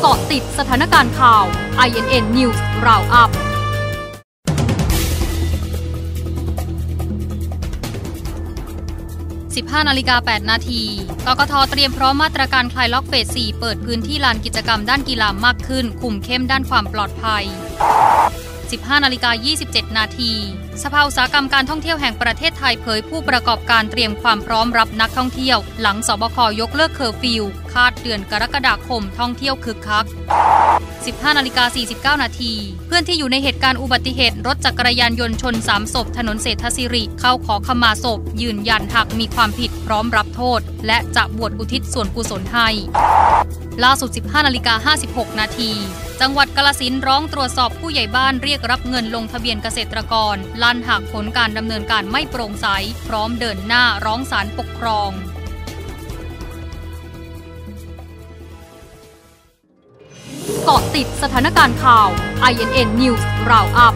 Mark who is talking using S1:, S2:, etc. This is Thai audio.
S1: เกาะติดสถานการณ์ข่าว INN News Roundup 15นาฬิกา8นาทีกกทเตรียมพร้อมมาตรการคลายล็อกเฟส 4 เปิดพื้นที่ลานกิจกรรมด้านกีฬามากขึ้น คุมเข้มด้านความปลอดภัย 15นาฬิกา27 นาที สภาอุตสาหกรรมการท่องเที่ยวแห่งประเทศไทยเผยผู้ประกอบการเตรียมความพร้อมรับนักท่องเที่ยว หลังศบคยกเลิกเคอร์ฟิวคาดเดือนกรกฎาคมท่องเที่ยวคึกคัก 15นาฬิกา49 นาที เพื่อนที่อยู่ในเหตุการณ์อุบัติเหตุรถจักรยานยนต์ชน 3 ศพ ถนนเศรษฐศิริ เข้าขอขมาศพ ยืนยันหากมีความผิดพร้อมรับโทษ และจะบวชอุทิศส่วนกุศลให้ ล่าสุด 15นาฬิกา56 นาทีจังหวัดกาลสินร้องตรวจสอบผู้ใหญ่บ้านเรียกรับเงินลงทะเบียนเกษตรกรลั่นหากผลการดำเนินการไม่โปร่งใส พร้อมเดินหน้าร้องศาลปกครอง กาะติดสถานการณ์ข่าว INN News Roundup